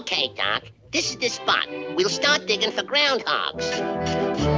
Okay, Doc. This is the spot. We'll start digging for groundhogs.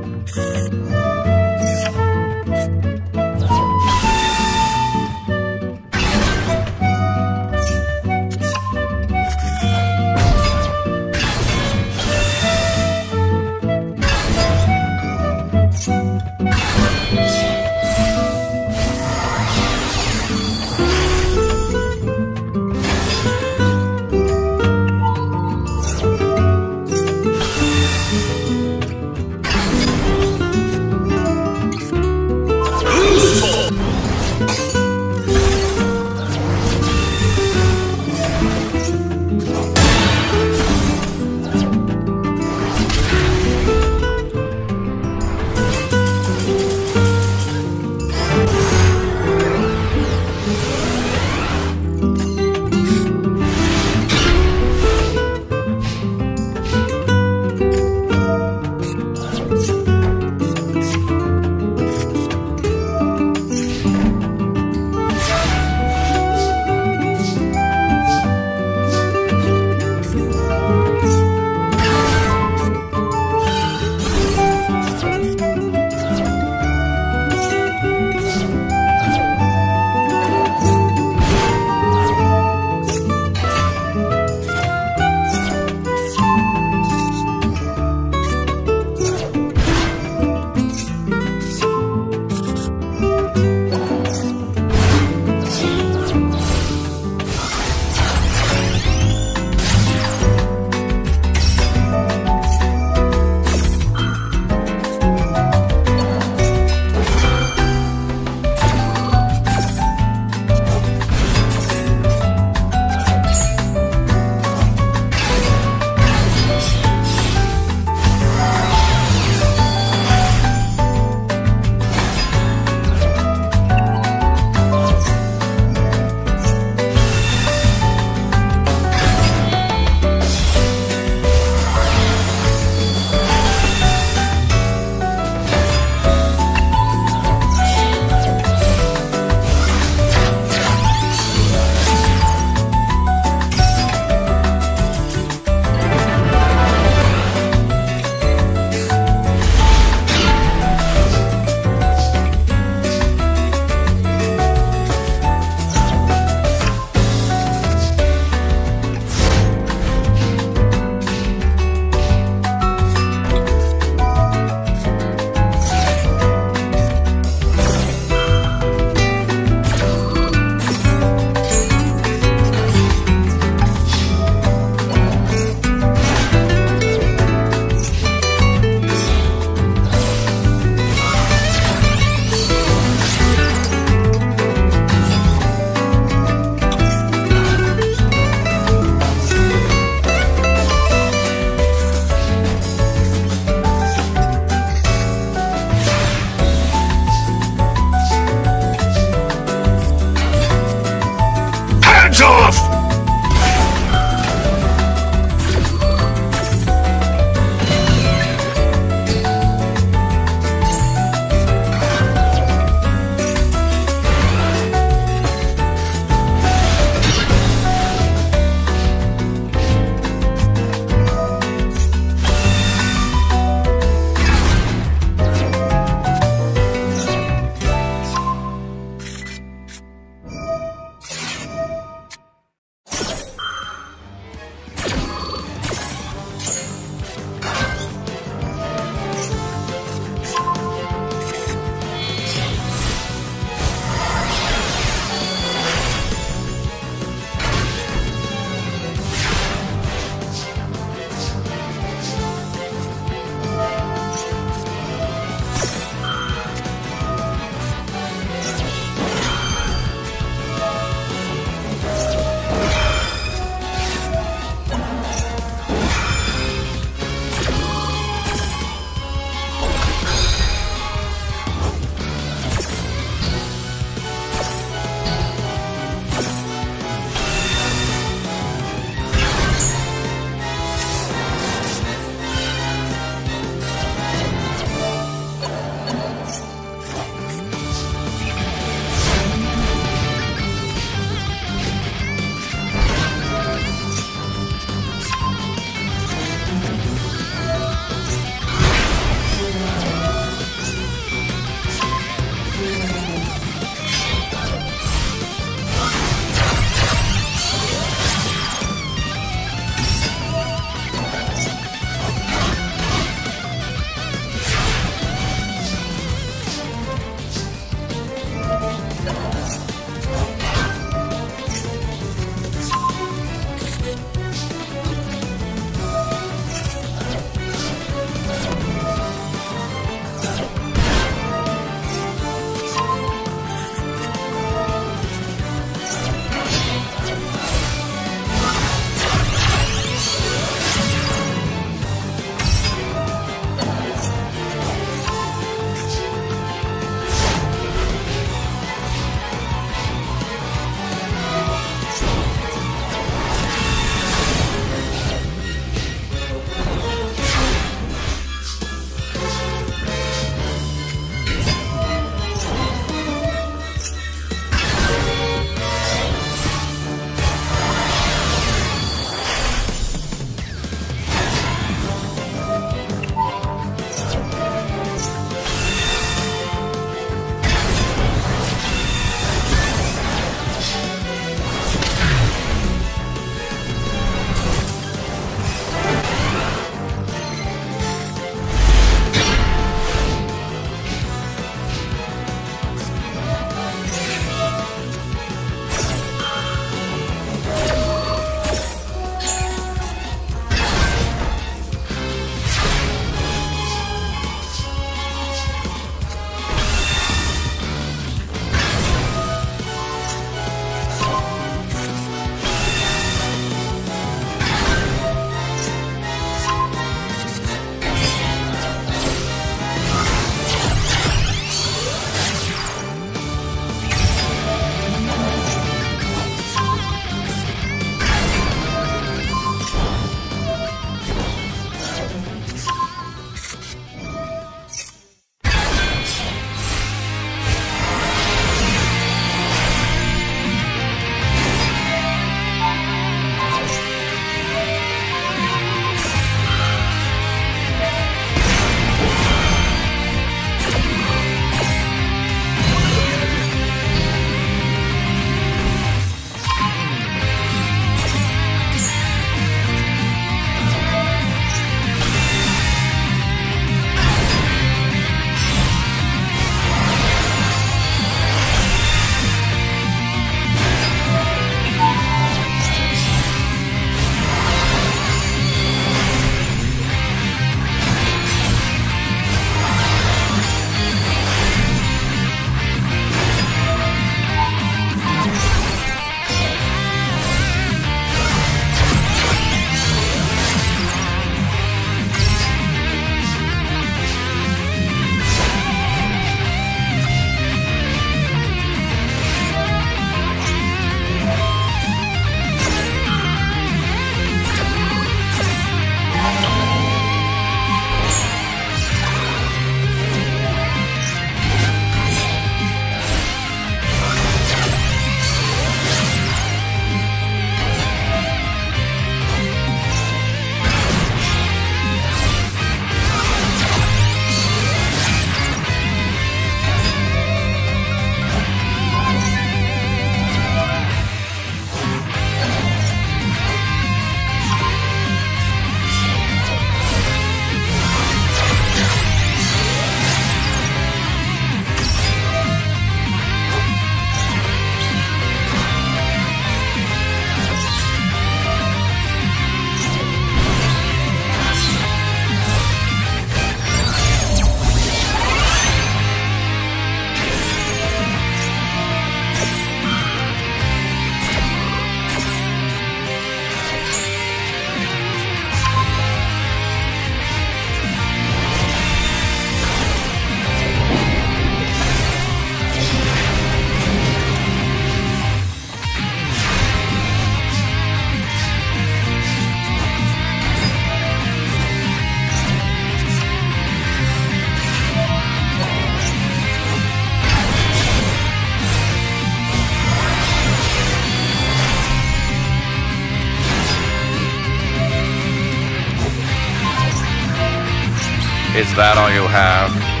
Is that all you have?